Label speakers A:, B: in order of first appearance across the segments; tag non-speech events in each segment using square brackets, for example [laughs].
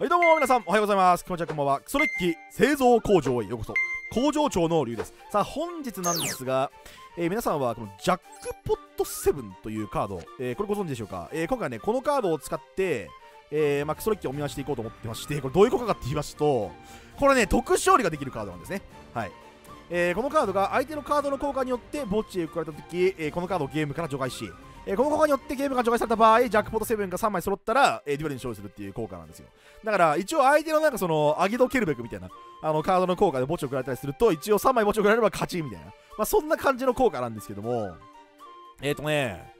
A: はいどうも皆さんおはようございます。こんにちはこんばんはクソレッキ製造工場へようこそ。工場長の龍です。さあ本日なんですが、えー皆さんはこのジャックポット7というカード、えーこれご存知でしょうか、えー今回ねこのカードを使ってえーまあ、クソレッキをお見合いしていこうと思ってまして [laughs] これどういうことかって言いますとこれね特勝利ができるカードなんですね。はい。えーこのカードが相手のカードの効果によって墓地へ送られた時、えーこのカードをゲームから除外し、えーこの効果によってゲームが除外された場合ジャックポット7が3枚揃ったら、えーデュエルに勝利するっていう効果なんですよ。だから一応相手のなんかそのアギド・ケルベクみたいなあのカードの効果で墓地を送られたりすると一応3枚墓地を送られれば勝ちみたいな、まあ、そんな感じの効果なんですけども。えっ、ー、とね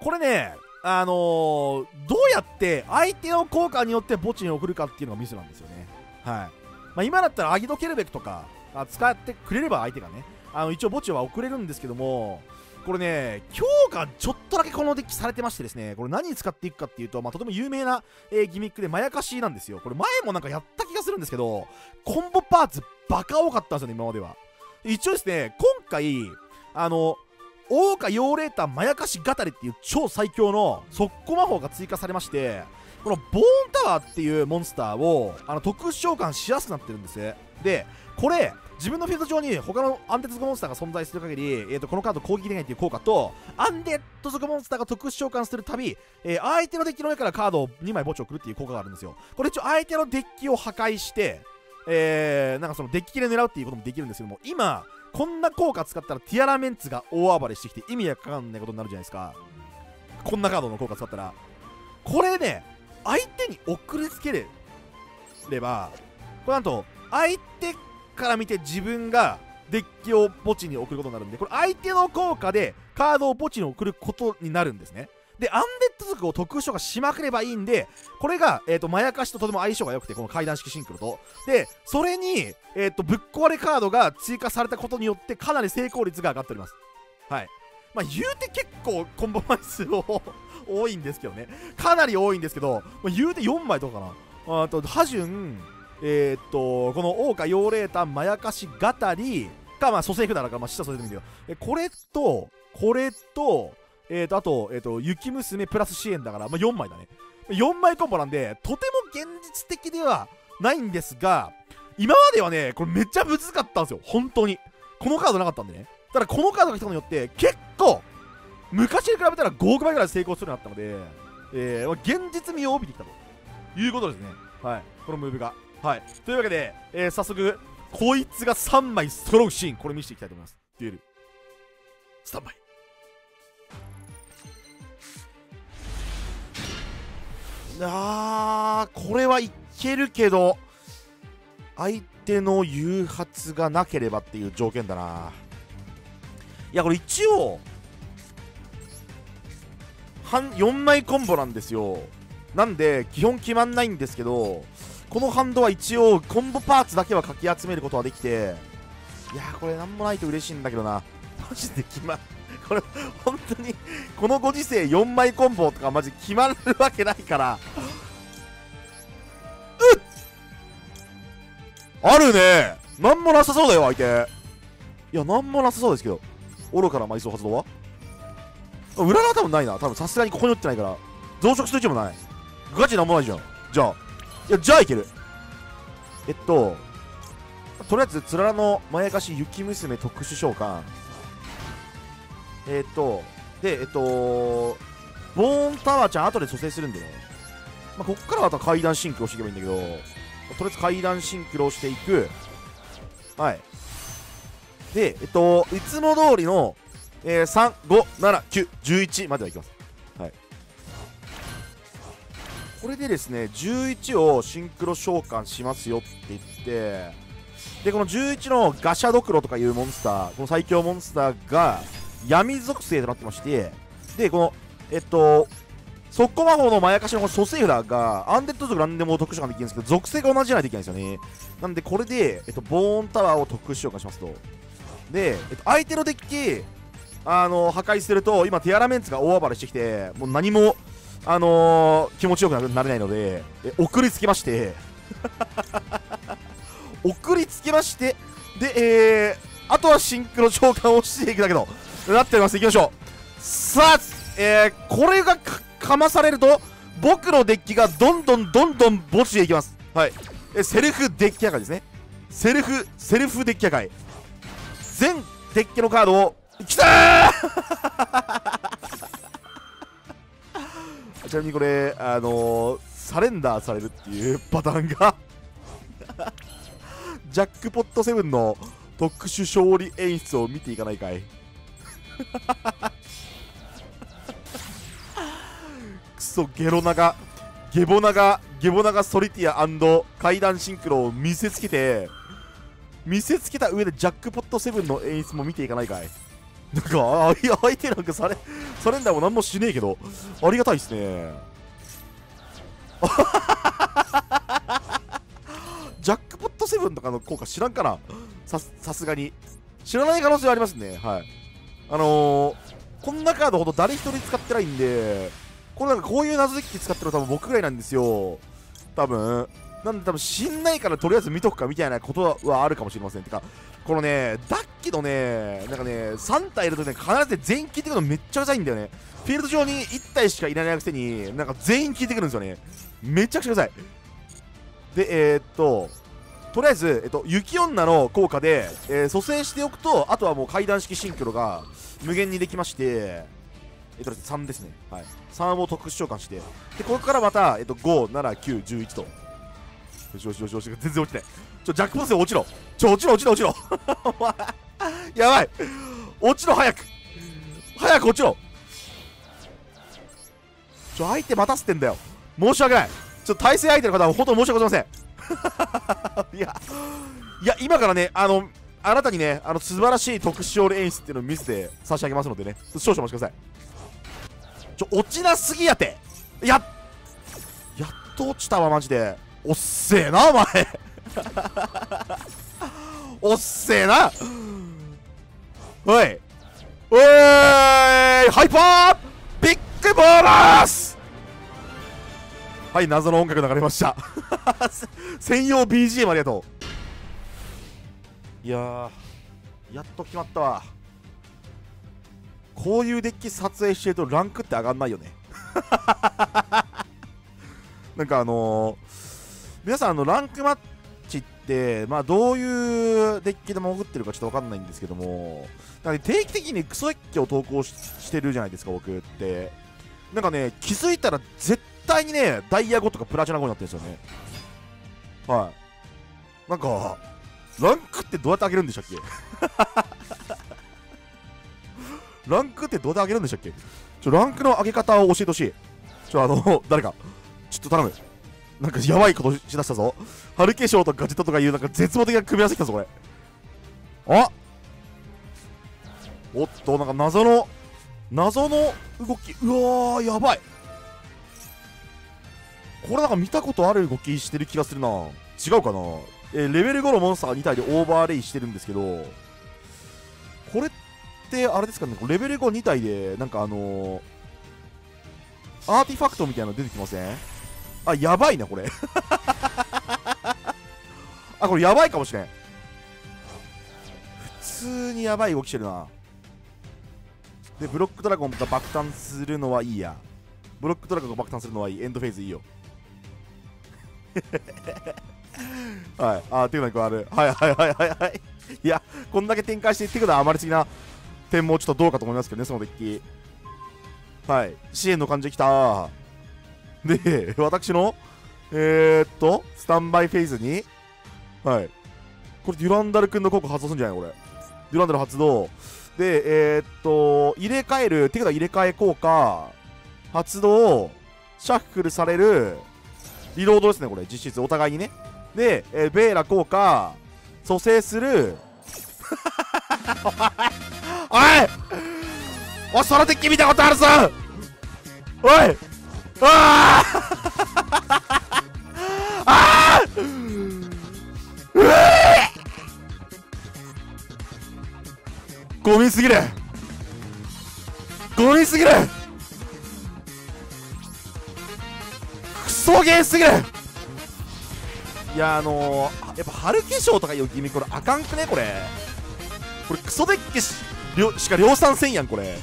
A: これねあのーどうやって相手の効果によって墓地に送るかっていうのがミスなんですよね。はい、まあ、今だったらアギド・ケルベクとかあ使ってくれれば相手がねあの一応墓地は送れるんですけどもこれね強化ちょっとだけこのデッキされてましてですねこれ何に使っていくかっていうと、まあ、とても有名な、えーギミックでまやかしなんですよ。これ前もなんかやった気がするんですけどコンボパーツバカ多かったんですよね今までは。一応ですね今回あの大岡妖霊タまやかし語りっていう超最強の速攻魔法が追加されましてこのボーンタワーっていうモンスターをあの特殊召喚しやすくなってるんです。でこれ自分のフィールド上に他のアンデッド族モンスターが存在する限り、えー、とこのカード攻撃できないっていう効果とアンデッド族モンスターが特殊召喚するたび、えー相手のデッキの上からカードを2枚墓地を送るっていう効果があるんですよ。これ一応相手のデッキを破壊してえー、なんかそのデッキ切れ狙うっていうこともできるんですけども今こんな効果使ったらティアラメンツが大暴れしてきて意味わかんないことになるじゃないですか。こんなカードの効果使ったら。これね相手に送りつければこれなんと相手から見て自分がデッキを墓地に送ることになるんでこれ相手の効果でカードを墓地に送ることになるんですね。でアンデッド族を特殊召喚しまくればいいんでこれが、えー、とまやかしととても相性が良くてこの階段式シンクロと。でそれに、えー、とぶっ壊れカードが追加されたことによってかなり成功率が上がっております。はい。まあ言うて結構コンボ枚数を多いんですけどね。かなり多いんですけど、まあ、言うて4枚とかかな。あとハジュンえー、っとこの大岡妖霊譚まやかし語りかまあ蘇生札だからまあ下蘇生でもいいよ。えこれとこれとえー、とあと,、えー、と雪娘プラス支援だから、まあ、4枚だね。4枚コンボなんでとても現実的ではないんですが今まではねこれめっちゃ難かったんですよ。本当に。このカードなかったんでね。ただこのカードが来たことによって結構昔に比べたら5億倍ぐらい成功するようになったので、えー現実味を帯びてきたと。いうことですね。はい。このムーブが。はい。というわけで、えー早速こいつが3枚揃うシーンこれ見せていきたいと思います。デュエル。スタンバイ。あーこれはいけるけど相手の誘発がなければっていう条件だな。いやこれ一応半4枚コンボなんですよ。なんで基本決まんないんですけどこのハンドは一応コンボパーツだけはかき集めることはできていやこれなんもないと嬉しいんだけどな。マジで決まっこれ本当にこのご時世4枚コンボとかマジ決まるわけないから。うっ！あるね！なんもなさそうだよ相手。いやなんもなさそうですけど。愚かな埋葬発動は？裏側多分ないな。多分さすがにここに打ってないから。増殖する気もない。ガチなんもないじゃん。じゃあ。いやじゃあいける。えっととりあえずつららのまやかし雪娘特殊召喚。えっとでえっとボーンタワーちゃん後で蘇生するんでね、まあ、こっからはまた階段シンクロしていけばいいんだけどとりあえず階段シンクロしていく。はい。でえっといつも通りの、えー、35791まではいきます。はい。これでですね11をシンクロ召喚しますよって言ってでこの11のガシャドクロとかいうモンスターこの最強モンスターが闇属性となってましてでこのえっと速攻魔法のまやかしの蘇生札がアンデッド族何でも特殊召喚できるんですけど属性が同じじゃないといけないんですよね。なんでこれで、えっと、ボーンタワーを特殊召喚しますと。で、えっと、相手のデッキあの破壊すると今ティアラメンツが大暴れしてきてもう何もあのー気持ちよくなれないのでえ送りつけまして。[laughs] 送りつけましてでえー、あとはシンクロ召喚をしていくだけとなっております。いきましょう。さあ、えー、これがかまされると僕のデッキがどんどんどんどん墓地へ行きます。はい。えセルフデッキ破壊ですね。セルフセルフデッキ破壊。全デッキのカードをきたー! [laughs] ちなみにこれあのー、サレンダーされるっていうパターンが [laughs] ジャックポット7の特殊勝利演出を見ていかないかい。[laughs] クソゲロナガ。ゲボナガ。ゲボナガソリティア階段シンクロを見せつけて見せつけた上でジャックポット7の演出も見ていかないかい。なんかあ相手なんかされサレンダーも何もしねえけど。ありがたいっすね。[laughs] ジャックポット7とかの効果知らんかな。さすがに。知らない可能性はありますね。はい。あのー、こんなカードほど誰一人使ってないんでこれなんかこういう謎デッキ使ってるの多分僕ぐらいなんですよ。多分。なんで多分死んないからとりあえず見とくかみたいなことはあるかもしれません。てかこのねダッキのねなんかね3体いるとね必ず全員効いてくるのめっちゃうざいんだよね。フィールド上に1体しかいらないくせになんか全員効いてくるんですよね。めちゃくちゃうざい。でえー、っととりあえず、えっと、雪女の効果で、えー、蘇生しておくとあとはもう階段式シンクロが無限にできましてえっと3ですね。はい。3を特殊召喚して。でここからまた、えっと、5、7、9、11と。よしよしよしよし。全然落ちない。ちょジャックボス落ちろ。ちょ落ちろ落ちろ落ちろ。[laughs] やばい。落ちろ早く。早く落ちろ。ちょ相手待たせてんだよ。申し訳ない。ちょっと対戦相手の方は本当に申し訳ございません。[laughs] いや、いや、今からね、あの、あなたにね、あの素晴らしい特殊ー演出っていうのを見せて差し上げますのでね、少々お待ちください。ちょ、落ちなすぎやて。ややっと落ちたわ、マジで。おっせえな、お前。[laughs] おっせえな。おい。おいハイパービッグボーナスはい謎の音楽流れました。[laughs] 専用 BGM ありがとう。いややっと決まったわ。こういうデッキ撮影してるとランクって上がんないよね。[laughs] なんかあのー、皆さんあのランクマッチってまあどういうデッキで潜ってるかちょっと分かんないんですけどもなんか定期的にクソデッキを投稿してるじゃないですか僕って。なんかね気づいたら絶対にねダイヤ5とかプラチナ5になってるんですよね。はい。なんかランクってどうやって上げるんでしたっけ？[laughs] ランクってどうやって上げるんでしたっけ？ちょランクの上げ方を教えてほしい。ちょあの誰かちょっと頼む。なんかやばいことしだしたぞ。ハルケショウとガジェットとかいうなんか絶望的な組み合わせきたぞこれ。あおっとなんか謎の謎の動き。うわーやばい。これなんか見たことある動きしてる気がするな。違うかな。えー、レベル5のモンスターが2体でオーバーレイしてるんですけどこれってあれですかね。レベル52体でなんかあのー、アーティファクトみたいなの出てきません？あやばいなこれ。[laughs] あこれやばいかもしれん。普通にやばい動きしてるな。でブロックドラゴンが爆誕するのはいいや。ブロックドラゴンが爆誕するのはいい。エンドフェーズいいよ。[laughs] はい。あっていうのがある。はいはいはいはいはい。いやこんだけ展開していってくのはあまりすぎな点もちょっとどうかと思いますけどねそのデッキ。はい。支援の感じできた。で私のえー、っとスタンバイフェーズにはい。これデュランダル君の効果発動するんじゃないこれ。デュランダル発動。でえー、っと入れ替える手札入れ替え効果発動シャッフルされるリロードですねこれ。実質。お互いにね。で、えー、ベーラ効果蘇生する。[laughs] おいおいそのデッキ見たことあるぞ。おいあ [laughs] ああうえゴミすぎる。ゴミすぎる。送迎すぎるいやあのー、やっぱ春化粧とかいう君これあかんくね？これ。これクソデッキししか量産せんやんこれ。